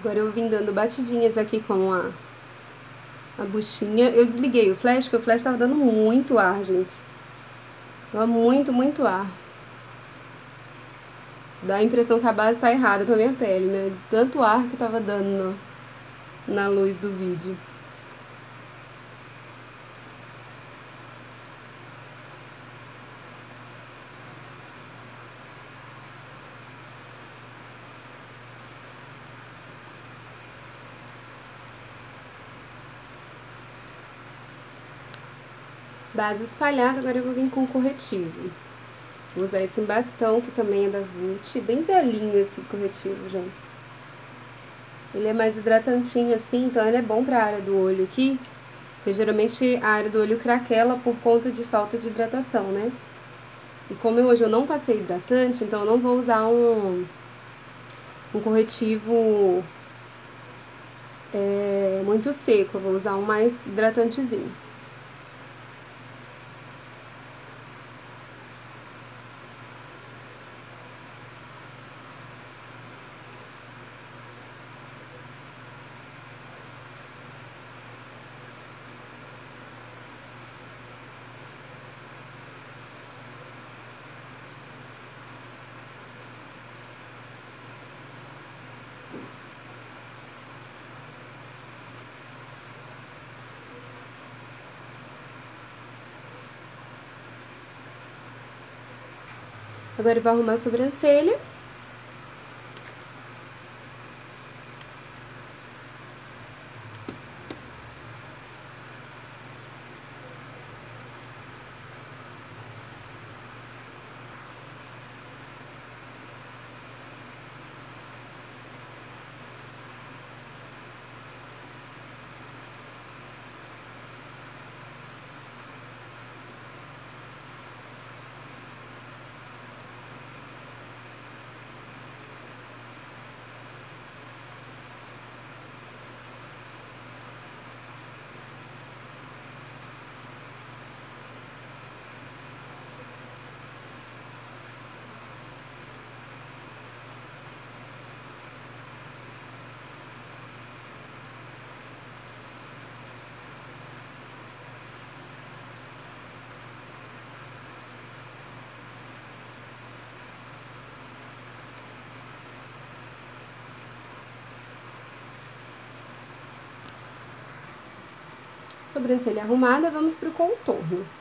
Agora eu vim dando batidinhas aqui com a, a buchinha. Eu desliguei o flash, porque o flash tava dando muito ar, gente. Tava muito, muito ar. Dá a impressão que a base tá errada pra minha pele, né? Tanto ar que tava dando no, na luz do vídeo. Base espalhada, agora eu vou vir com corretivo. Vou usar esse bastão, que também é da Vult. Bem velhinho esse corretivo, gente. Ele é mais hidratantinho assim, então ele é bom pra área do olho aqui. Porque geralmente a área do olho craquela por conta de falta de hidratação, né? E como eu, hoje eu não passei hidratante, então eu não vou usar um, um corretivo é, muito seco. Eu vou usar um mais hidratantezinho. Agora vou arrumar a sobrancelha. Sobrancelha arrumada, vamos pro contorno.